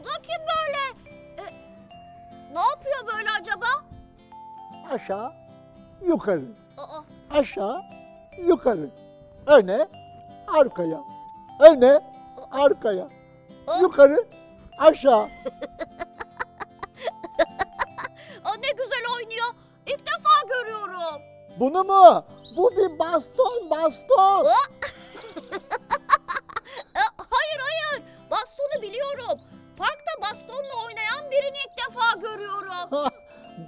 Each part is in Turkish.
bu da kim böyle? E, ne yapıyor böyle acaba? Aşağı, yukarı, Aa. aşağı, yukarı. Öne, arkaya. Öne, arkaya. Yukarı, aşağı. Aa, ne güzel oynuyor. İlk defa görüyorum. Bunu mu? Bu bir baston, baston. E, hayır hayır. Bastonu biliyorum. Bastonla oynayan birini ilk defa görüyorum.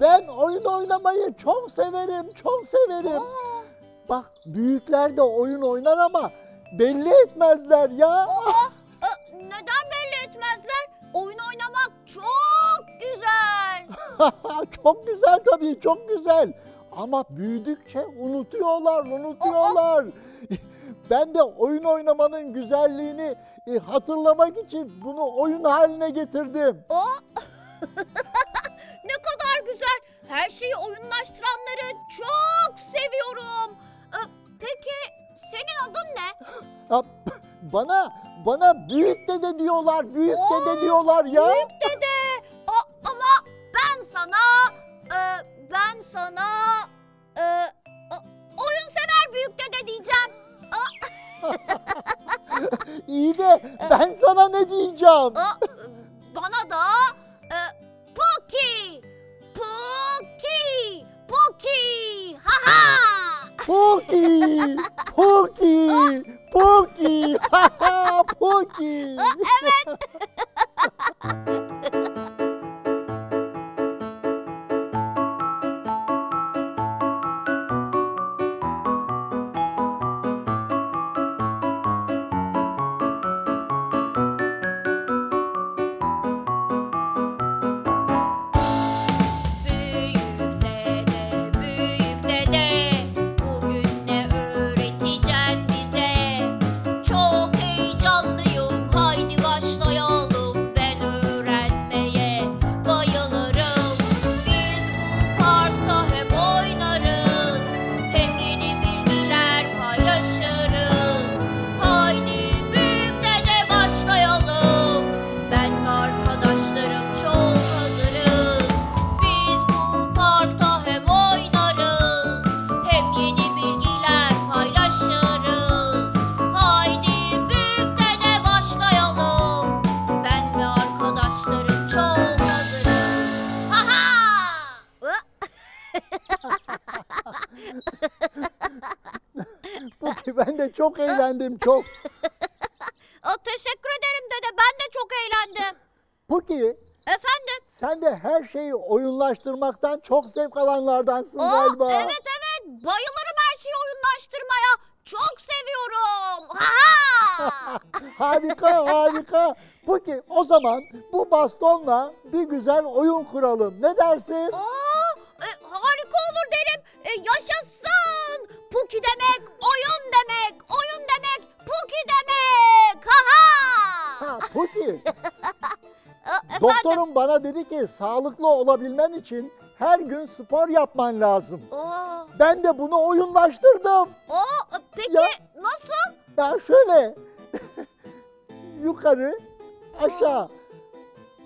Ben oyun oynamayı çok severim, çok severim. Aa, Bak büyükler de oyun oynar ama belli etmezler ya. aa, e, neden belli etmezler? Oyun oynamak çok güzel. çok güzel tabii, çok güzel. Ama büyüdükçe unutuyorlar, unutuyorlar. Ben de oyun oynamanın güzelliğini e, hatırlamak için bunu oyun haline getirdim. Aa, ne kadar güzel. Her şeyi oyunlaştıranları çok seviyorum. E, peki senin adın ne? Ha, bana bana büyük dede diyorlar, büyük Oo, dede diyorlar ya. Büyük dede. A- ama ben sana, e, ben sana e, oyun sever büyük dede diyeceğim. İyi de ben sana ne diyeceğim? A- bana da e, Puki, Puki, Puki, ha ha. Puki, Puki, Puki, ha ha, Puki. Evet. Puki ben de çok eğlendim çok. Aa, teşekkür ederim dede. Ben de çok eğlendim. Puki Efendim? sen de her şeyi oyunlaştırmaktan çok zevk alanlardansın Aa, galiba. evet evet. Bayılırım her şeyi oyunlaştırmaya. Çok seviyorum. Ha ha! harika harika. Puki o zaman bu bastonla bir güzel oyun kuralım. Ne dersin? Aa, yaşasın. Puki demek oyun demek. Oyun demek Puki demek. Ha ha! Puki efendim. Doktorum bana dedi ki sağlıklı olabilmen için her gün spor yapman lazım. Aa, Ben de bunu oyunlaştırdım. aa, peki Ya. nasıl? Ya şöyle yukarı aşağı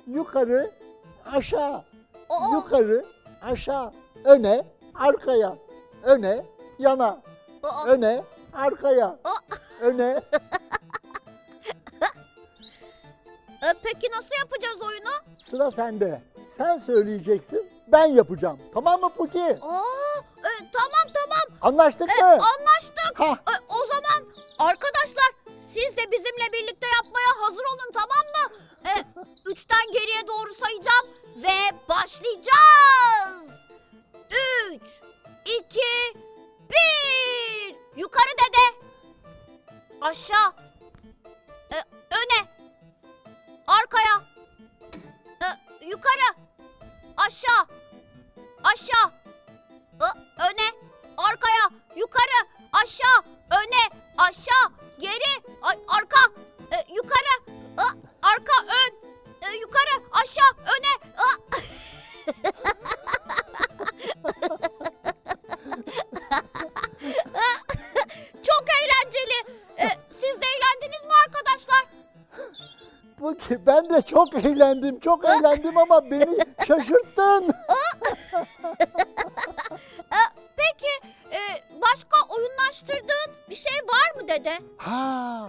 yukarı aşağı Aa, yukarı aşağı öne arkaya öne yana aa, öne arkaya aa. öne E, peki nasıl yapacağız oyunu? sıra sende. Sen söyleyeceksin ben yapacağım. Tamam mı Puki? Aa, e, tamam tamam. Anlaştık E, mı? anlaştık. Ha, E, o zaman arkadaşlar siz de bizimle birlikte yapmaya hazır olun tamam mı? E, üçten geriye doğru sayacağım ve başlayacağız. Üç, iki, bir. Yukarı dede. Aşağı. E, öne. ben de çok eğlendim çok eğlendim ama beni şaşırttın. E, peki e, başka oyunlaştırdığın bir şey var mı dede? Ha,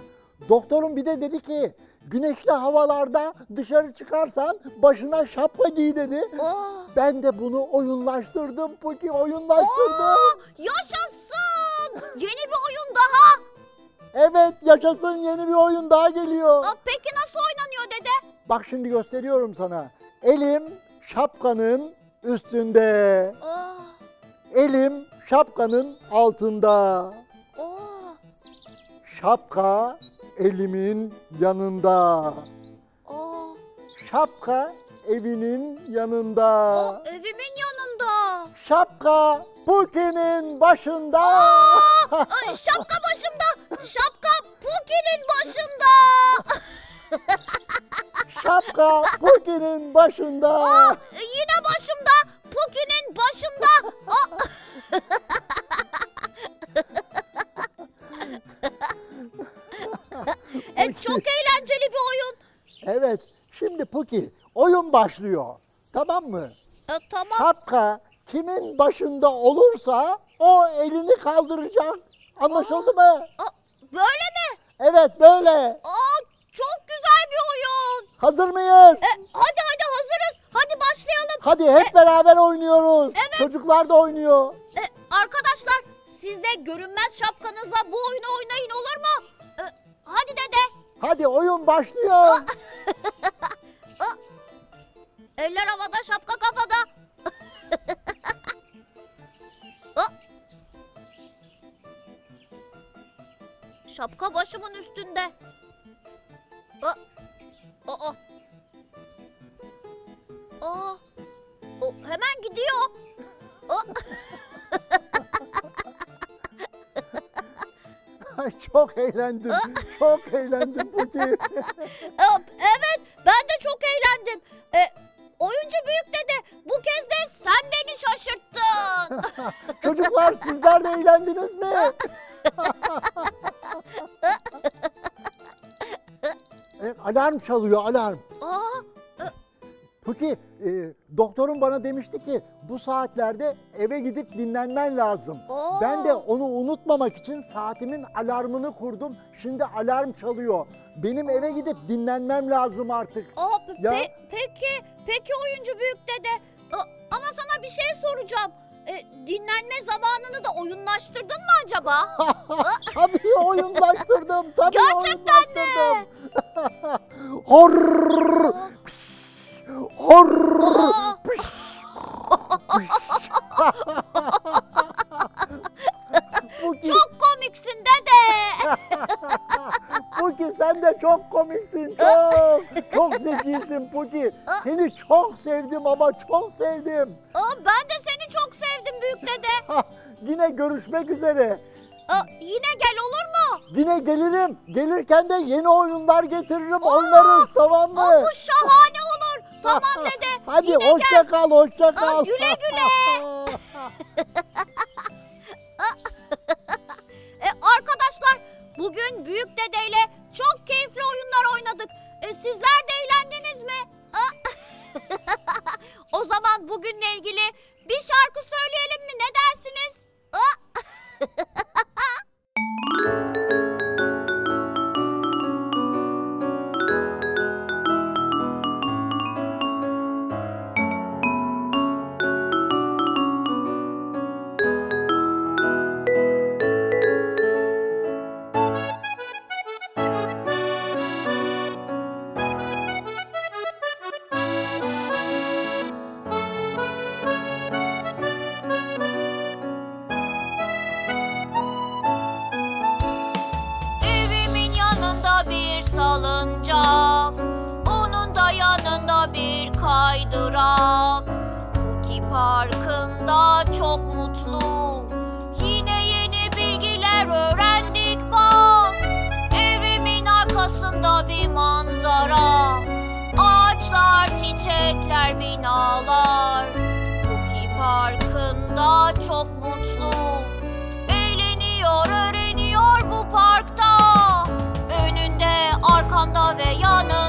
doktorum bir de dedi ki güneşli havalarda dışarı çıkarsan başına şapka giy dedi. Aa, Ben de bunu oyunlaştırdım Puki oyunlaştırdım. aa, yaşasın. Yeni bir oyun daha. Evet yaşasın yeni bir oyun daha geliyor. Aa, peki nasıl oynanıyor dede? Bak şimdi gösteriyorum sana. Elim şapkanın üstünde. Aa, Elim şapkanın altında. aa, Şapka elimin yanında. aa, Şapka evinin yanında. aa, evimin yanında. Şapka Puki'nin başında. Ay, şapka başımda. Şapka Puki'nin başında. Şapka Puki'nin başında. Aa, yine başımda. Puki'nin başında. Aa, e, çok eğlenceli bir oyun. Evet şimdi Puki oyun başlıyor. Tamam mı? E, tamam. Şapka kimin başında olursa o elini kaldıracak. Anlaşıldı mı? Aa, böyle mi? Evet böyle. Aa, çok güzel bir oyun. Hazır mıyız? E, hadi hadi hazırız. Hadi başlayalım. Hadi hep beraber oynuyoruz. Çocuklar da oynuyor. E, arkadaşlar siz de görünmez şapkanızla bu oyunu oynayın olur mu? E, hadi dede. Hadi oyun başlıyor. Eller havada şapka kafada. Şapka başımın üstünde. Aa. Aa. Aa. O, hemen gidiyor. Aa. Ay, çok eğlendim. Çok eğlendim Puki. Aa, Evet, ben de çok eğlendim. E, oyuncu büyük dede, bu kez de sen beni şaşırttın. Çocuklar sizler de eğlendiniz mi? E, alarm çalıyor alarm. Aa, Puki e, doktorum bana demişti ki bu saatlerde eve gidip dinlenmen lazım. Aa. Ben de onu unutmamak için saatimin alarmını kurdum. Şimdi alarm çalıyor. Benim eve gidip dinlenmem lazım artık. aa, pe- Ya. peki, peki oyuncu büyük dede. Aa, ama sana bir şey soracağım. E, dinlenme zamanını da oyunlaştırdın mı acaba? tabii oyunlaştırdım. Tabii Gerçekten mi? Hor! Hor! Çok komiksin dede. Puki sen de çok komiksin çok. çok zekisin Puki. Seni çok sevdim ama çok sevdim. Aa, ben de seni sevdim büyük dede. Yine görüşmek üzere. Aa, yine gel olur mu? Yine gelirim. Gelirken de yeni oyunlar getiririm. Oynarız tamam mı? Aa, bu şahane olur. Tamam dede. Hadi yine hoşça gel. kal, hoşça kal. güle güle. E, arkadaşlar bugün büyük dedeyle salıncak Onun da yanında bir kaydırak. Cookie Parkı'nda çok mutlu. Yine yeni bilgiler öğrendik bak. Evimin arkasında bir manzara. Ağaçlar, çiçekler, binalar. Cookie Parkı'nda çok Avellano.